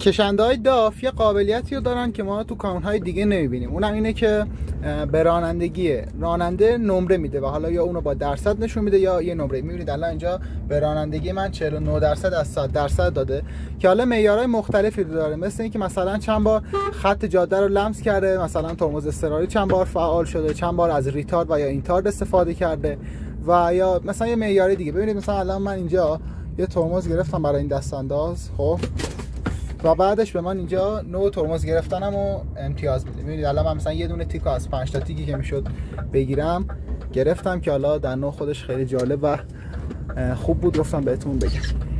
کشنده های داف یه قابلیتی رو دارن که ما تو کانون های دیگه نمی‌بینیم. اونم اینه که به رانندگیه راننده نمره میده و حالا یا اونو با درصد نشون میده یا یه نمره. می‌بینید الان اینجا به رانندگی من 49 درصد از 100 درصد داده که حالا معیارهای مختلفی داره. مثل اینکه مثلا چند بار خط جاده رو لمس کرده مثلا ترمز اضطراری چند بار فعال شده چند بار از ریتارد و یا اینتارد استفاده کرده و یا مثلا یه معیار دیگه. ببینید مثلا الان من اینجا یه ترمز گرفتم برای این دست انداز خب. و بعدش به من اینجا نوع ترمز گرفتنم و امتیاز میده. می‌بینید الان من مثلا یه دونه تیکو از 5 تا تیکی که می‌شد بگیرم گرفتم که حالا در نوع خودش خیلی جالب و خوب بود گفتم بهتون بگم.